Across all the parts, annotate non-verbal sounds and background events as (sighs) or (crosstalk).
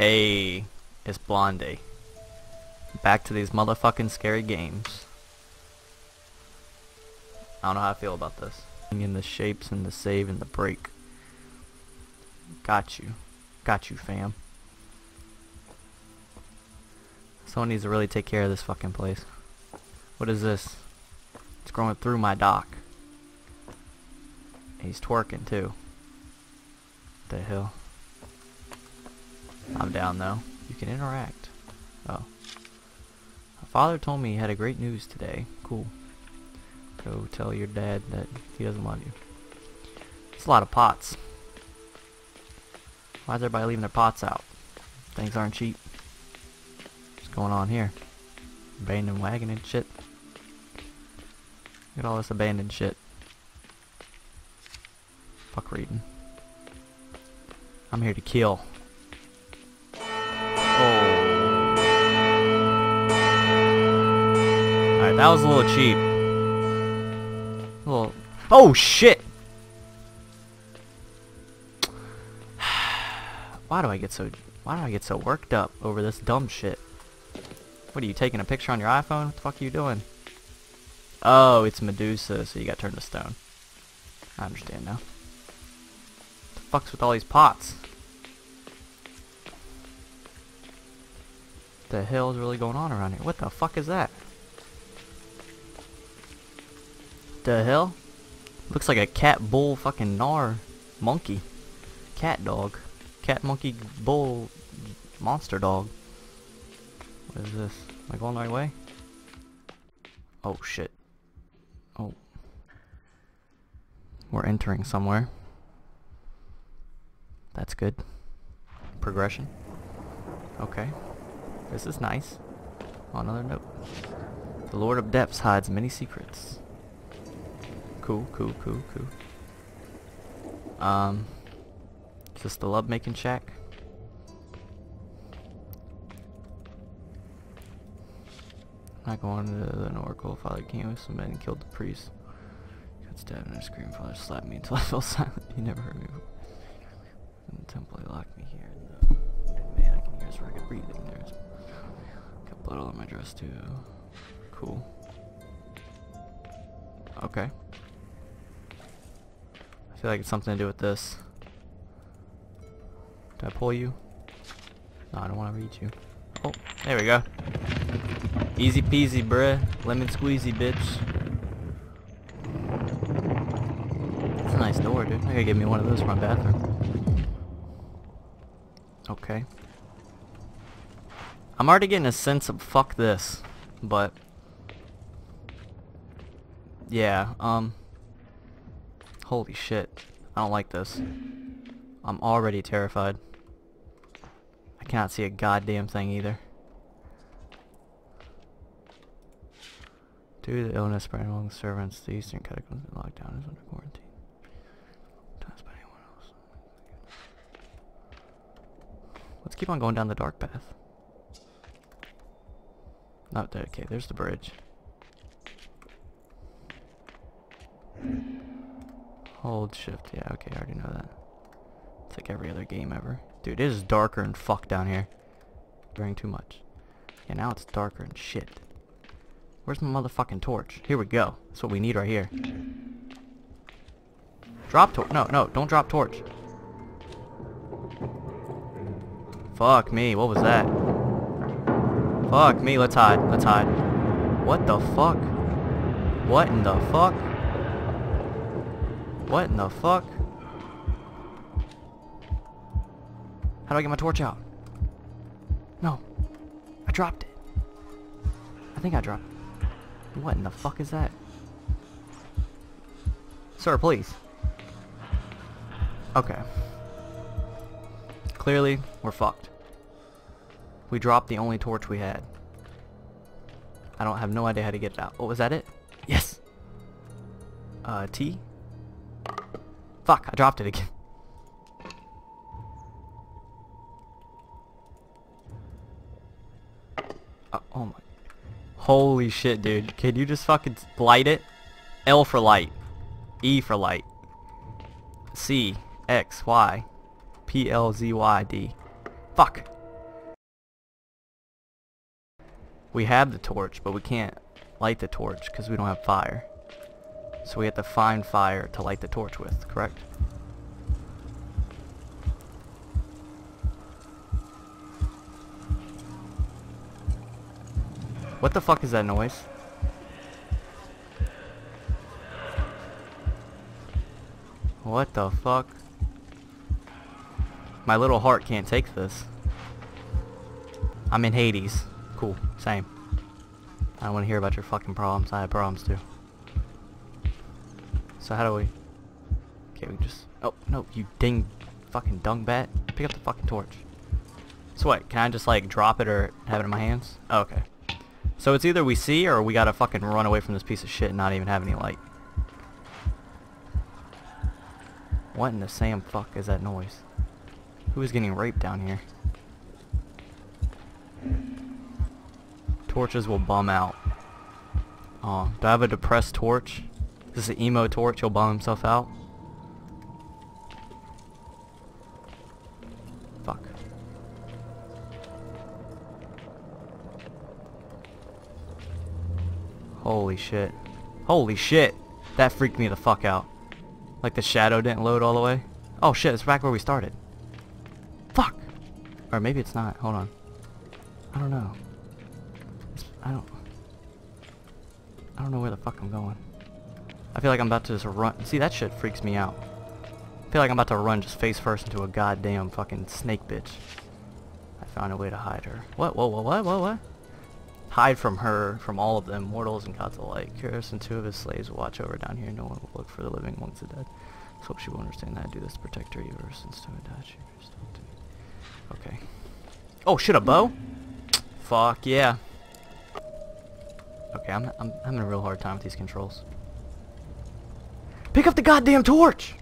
Hey, it's Blondie. Back to these motherfucking scary games. I don't know how I feel about this. In the shapes and the save and the break. Got you. Got you, fam. Someone needs to really take care of this fucking place. What is this? It's growing through my dock. He's twerking too. What The hell? I'm down though. You can interact. Oh. My father told me he had a great news today. Cool. Go tell your dad that he doesn't love you. It's a lot of pots. Why is everybody leaving their pots out? Things aren't cheap. What's going on here? Abandoned wagon and shit. Look at all this abandoned shit. Fuck reading. I'm here to kill. That was a little cheap. A little. Oh shit! (sighs) Why do I get so why do I get so worked up over this dumb shit? What are you taking a picture on your iPhone? What the fuck are you doing? Oh, it's Medusa, so you got turned to stone. I understand now. What the fuck's with all these pots? the hell is really going on around here? What the fuck is that? The hell? Looks like a cat bull fucking gnar monkey. Cat dog. Cat monkey bull monster dog. What is this? Am I going the right way? Oh shit. Oh. We're entering somewhere. That's good. Progression. Okay. This is nice. On another note. The Lord of Depths hides many secrets. Cool, cool, cool, cool. Um, is this the love-making shack? I go on to an oracle. Father came with some men and killed the priest. Got stabbed and I screamed. Father slapped me (laughs) until I fell silent. He never heard me. In the temple, he locked me here. And man, I can hear his record breathing. There's got blood all on my dress too. Cool. Okay. I feel like it's something to do with this. Did I pull you? No, I don't want to reach you. Oh, there we go. Easy peasy, bruh. Lemon squeezy, bitch. That's a nice door, dude. I gotta give me one of those for my bathroom. Okay. I'm already getting a sense of fuck this, but yeah, um holy shit. I don't like this. I'm already terrified. I cannot see a goddamn thing either. Due to the illness spread among the servants, the eastern catacombs been locked down is under quarantine. Times by anyone else. Let's keep on going down the dark path. Not there. Okay, there's the bridge. Hold shift. Yeah, okay, I already know that. It's like every other game ever. Dude, it is darker and fuck down here. During too much. Yeah, now it's darker and shit. Where's my motherfucking torch? Here we go. That's what we need right here. Drop torch. No, no, don't drop torch. Fuck me, what was that? Fuck me, let's hide, let's hide. What the fuck? What in the fuck? What in the fuck? How do I get my torch out? No. I dropped it. I think I dropped it. What in the fuck is that? Sir, please. Okay. Clearly, we're fucked. We dropped the only torch we had. I don't have no idea how to get it out. Oh, was that it? Yes! Uh, T? Fuck, I dropped it again. Oh, oh my. Holy shit, dude. Can you just fucking light it? L for light. E for light. C. X. Y. P. L. Z. Y. D. Fuck. We have the torch, but we can't light the torch because we don't have fire. So we have to find fire to light the torch with, correct? What the fuck is that noise? What the fuck? My little heart can't take this. I'm in Hades. Cool. Same. I don't want to hear about your fucking problems. I have problems too. So how do we... Okay, we just... Oh, no, you ding fucking dung bat. Pick up the fucking torch. So what, can I just like drop it or have it in my hands? Oh, okay. So it's either we see or we gotta fucking run away from this piece of shit and not even have any light. What in the Sam fuck is that noise? Who is getting raped down here? Torches will bum out. Oh, do I have a depressed torch? This is an emo torch? He'll bomb himself out? Fuck. Holy shit. Holy shit! That freaked me the fuck out. Like the shadow didn't load all the way. Oh shit, it's back where we started. Fuck! Or maybe it's not. Hold on. I don't know. I don't... I don't know where the fuck I'm going. I feel like I'm about to just run. See, that shit freaks me out. I feel like I'm about to run just face first into a goddamn fucking snake bitch. I found a way to hide her. What? Whoa, whoa, what? What? What? Hide from her, from all of them, mortals and gods alike. Curious and two of his slaves will watch over down here. No one will look for the living amongst the dead. So hope she will understand that I do this to protect her ever since to die. She. Okay. Oh shit, a bow? Fuck yeah. Okay, I'm, I'm having a real hard time with these controls. Pick up the goddamn torch!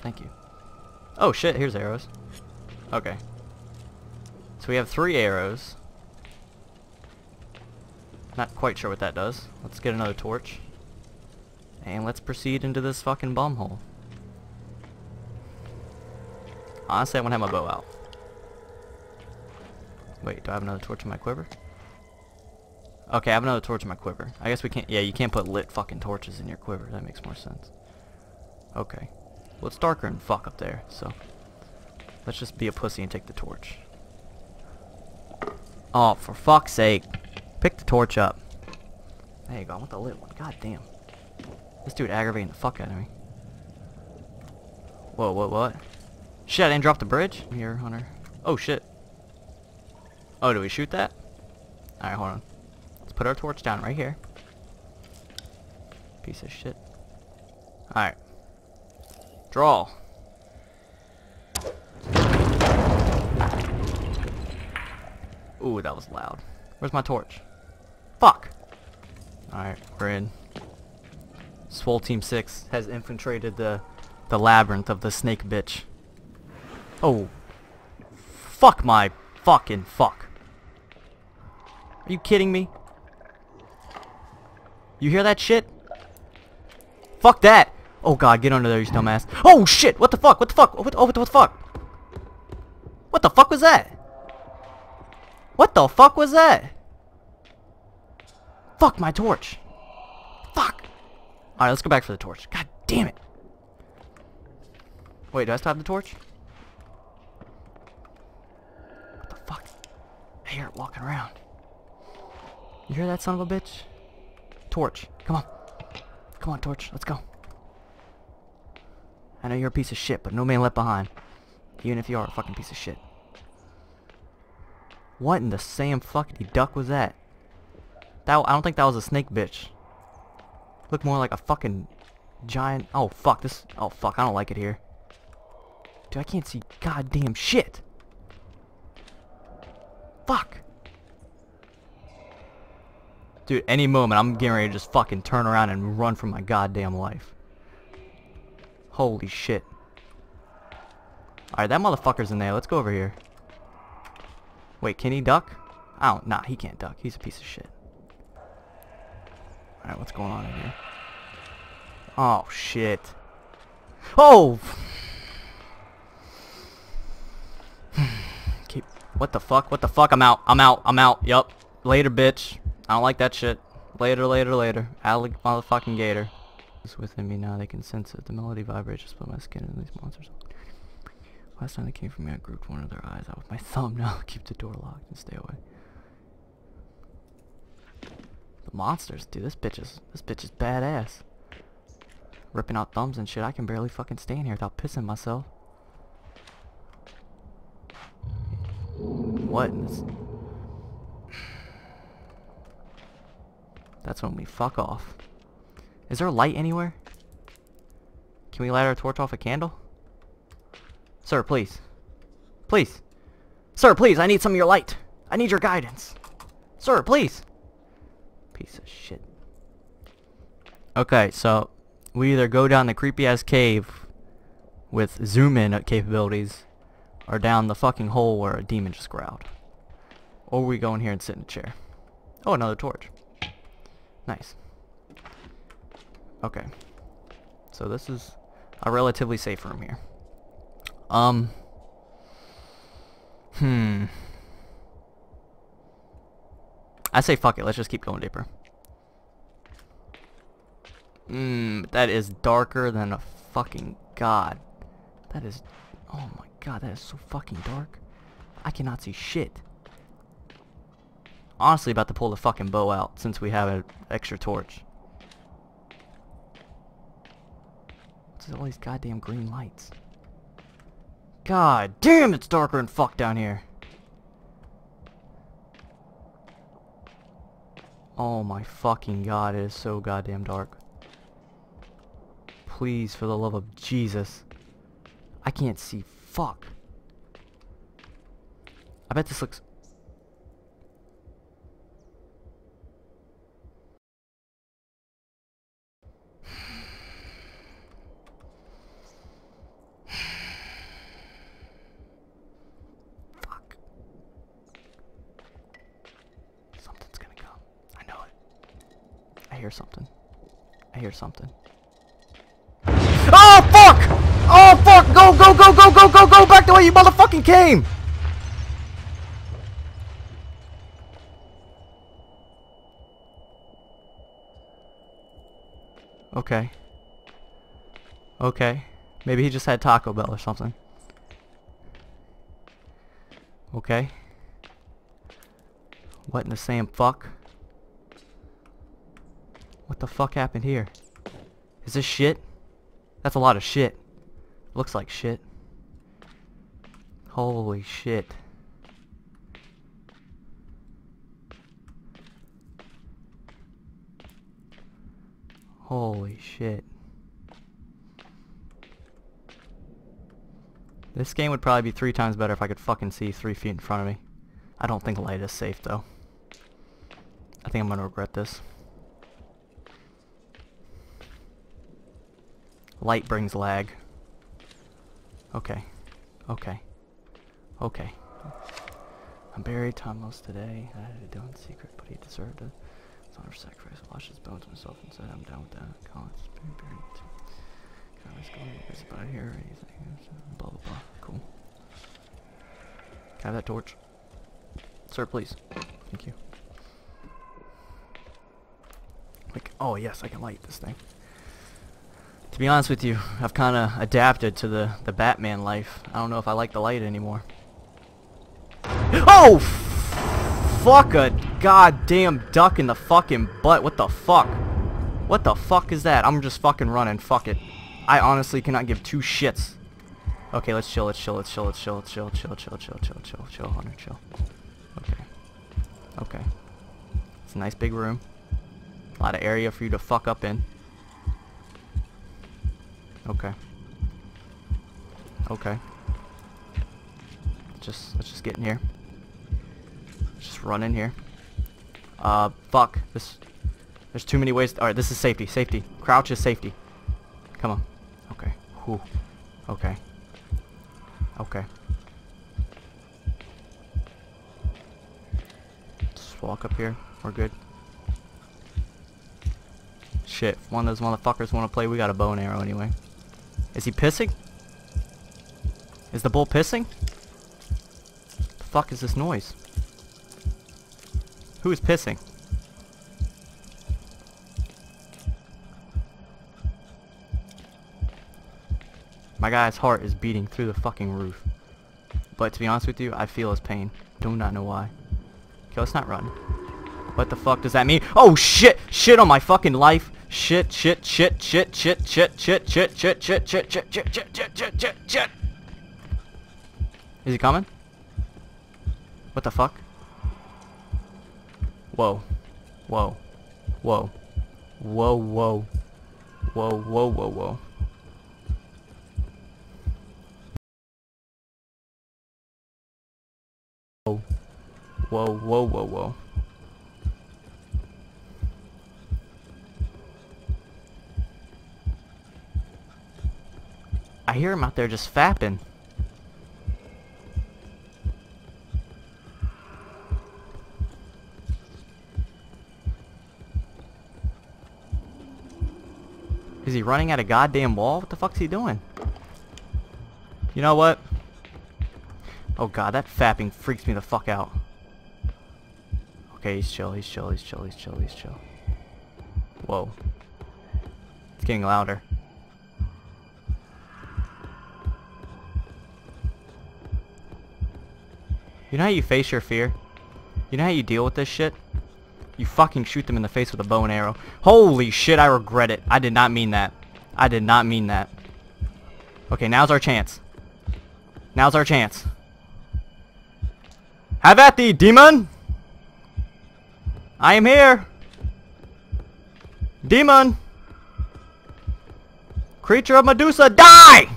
Thank you. Oh shit, here's arrows. Okay. So we have three arrows. Not quite sure what that does. Let's get another torch. And let's proceed into this fucking bomb hole. Honestly, I want to have my bow out. Wait, do I have another torch in my quiver? Okay, I have another torch in my quiver. I guess we can't... Yeah, you can't put lit fucking torches in your quiver. That makes more sense. Okay. Well, it's darker and fuck up there, so... Let's just be a pussy and take the torch. Oh, for fuck's sake. Pick the torch up. There you go. I want the lit one. God damn. This dude aggravating the fuck out of me. Whoa, what, what? Shit, I didn't drop the bridge? Here, Hunter. Oh, shit. Oh, do we shoot that? Alright, hold on. Let's put our torch down right here. Piece of shit. Alright. Draw. Ooh, that was loud. Where's my torch? Fuck! Alright, we're in. Swole Team 6 has infiltrated the, the labyrinth of the snake bitch. Oh. Fuck my fucking fuck. Are you kidding me? You hear that shit? Fuck that! Oh god, get under there, you dumbass. Oh shit! What the fuck? What the fuck? What, oh, what the, what the fuck? What the fuck was that? What the fuck was that? Fuck my torch. Fuck. Alright, let's go back for the torch. God damn it. Wait, do I still have the torch? What the fuck? I hear it walking around. You hear that son of a bitch? Torch. Come on. Come on, Torch. Let's go. I know you're a piece of shit, but no man left behind. Even if you are a fucking piece of shit. What in the Sam fucking duck was that? That I don't think that was a snake bitch. Looked more like a fucking giant. Oh fuck this. Oh fuck, I don't like it here. Dude, I can't see goddamn shit. Fuck. Dude, any moment I'm getting ready to just fucking turn around and run for my goddamn life. Holy shit. Alright, that motherfucker's in there. Let's go over here. Wait, can he duck? Oh, nah, he can't duck. He's a piece of shit. Alright, what's going on in here? Oh, shit. Oh! (sighs) Keep... What the fuck? What the fuck? I'm out. I'm out. I'm out. Yup. later, bitch. I don't like that shit. Later, later, later. Alec motherfucking gator. It's within me now. They can sense it. The melody vibrates. Just put my skin in these monsters. Last time they came for me, I grouped one of their eyes out with my (laughs) thumb. Now keep the door locked and stay away. The monsters, dude. This bitch is this bitch is badass. Ripping out thumbs and shit. I can barely fucking stand here without pissing myself. What? That's when we fuck off. Is there a light anywhere? Can we light our torch off a candle? Sir, please. Please. Sir, please, I need some of your light. I need your guidance. Sir, please. Piece of shit. Okay, so we either go down the creepy ass cave with zoom in capabilities or down the fucking hole where a demon just growled. Or we go in here and sit in a chair. Oh, another torch. Nice. Okay. So this is a relatively safe room here. Um. Hmm. I say fuck it. Let's just keep going deeper. Mmm, that is darker than a fucking god. That is... Oh my god, that is so fucking dark. I cannot see shit. Honestly about to pull the fucking bow out since we have an extra torch. What's all these goddamn green lights? God damn, it's darker than fuck down here. Oh my fucking god, it is so goddamn dark. Please, for the love of Jesus. I can't see fuck. I bet this looks... fuck. Something's gonna come. I know it. I hear something. I hear something. Oh, fuck! Oh, fuck! Go, go, go, go, go, go, go! Back the way you motherfucking came! Okay. Okay. Maybe he just had Taco Bell or something. Okay. What in the same fuck? What the fuck happened here? Is this shit? That's a lot of shit. Looks like shit. Holy shit. Holy shit. This game would probably be three times better if I could fucking see three feet in front of me. I don't think light is safe though. I think I'm gonna regret this. Light brings lag. Okay. Okay. Okay. I'm buried Tomos today. I had it done in secret, but he deserved it. It's honor sacrifice. I washed his bones myself and said I'm down with that. Collins buried buried too. Let's go is about here or anything. Blah blah blah. Cool. Have that torch? Sir, please. Thank you. Like, oh yes, I can light this thing. To be honest with you, I've kind of adapted to the, the Batman life. I don't know if I like the light anymore. Oh! Fuck a goddamn duck in the fucking butt. What the fuck? What the fuck is that? I'm just fucking running. Fuck it. I honestly cannot give two shits. Okay, let's chill, let's chill, let's chill, let's chill, let's chill, chill, chill, chill, chill, chill, chill, Hunter, chill. Okay. Okay. It's a nice big room. A lot of area for you to fuck up in. Okay. Okay. Just let's just get in here. Just run in here. Uh, fuck. This. There's too many ways. All right, this is safety. Safety. Crouch is safety. Come on. Okay. Whew. Okay. Okay. Just walk up here. We're good. Shit. One of those motherfuckers want to play, we got a bow and arrow anyway. Is he pissing? Is the bull pissing? The fuck is this noise? Who is pissing? My guy's heart is beating through the fucking roof. But to be honest with you, I feel his pain. Do not know why. Okay, let's not run. What the fuck does that mean? Oh shit! Shit on my fucking life! Shit, shit, shit, shit, shit, shit, shit, shit, shit, shit, shit, shit, shit, shit, shit, shit, shit, shit. Is he coming? What the fuck? Whoa. Whoa. Whoa. Whoa, whoa. Whoa, whoa, whoa, whoa. Whoa. Whoa, whoa, whoa, I hear him out there just fapping. Is he running at a goddamn wall? What the fuck's he doing? You know what? Oh god, that fapping freaks me the fuck out. Okay, he's chill, he's chill, he's chill, he's chill, he's chill. Whoa. It's getting louder. You know how you face your fear? You know how you deal with this shit? You fucking shoot them in the face with a bow and arrow. Holy shit, I regret it. I did not mean that. I did not mean that. Okay, now's our chance. Now's our chance. Have at thee, demon! I am here! Demon! Creature of Medusa, die!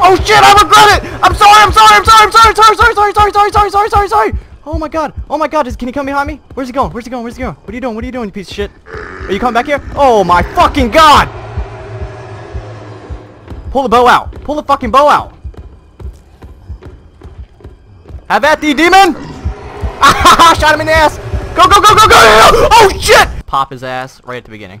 Oh shit, I regret it! I'm sorry, I'm sorry, I'm sorry, I'm sorry, sorry, sorry, sorry, sorry, sorry, sorry, sorry, sorry, sorry! Oh my god, oh my god, is, can he come behind me? Where's he going? Where's he going? Where's he going? What are you doing? What are you doing, you piece of shit? Are you coming back here? Oh my fucking god! Pull the bow out. Pull the fucking bow out. Have at thee, demon! (laughs) Shot him in the ass! Go, go, go, go, go! Oh shit! Pop his ass right at the beginning.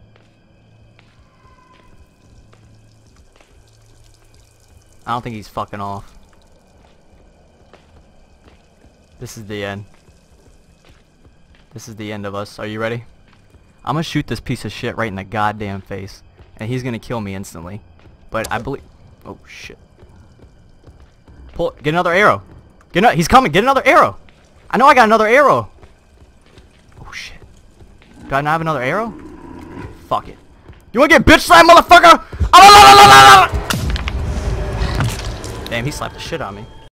I don't think he's fucking off. This is the end. This is the end of us. Are you ready? I'm gonna shoot this piece of shit right in the goddamn face. And he's gonna kill me instantly. But I believe... Oh, shit. Pull... Get another arrow. Get He's coming. Get another arrow. I know I got another arrow. Oh, shit. Do I not have another arrow? Fuck it. You wanna get bitch slammed, motherfucker? Ah, Damn, he slapped the shit of me.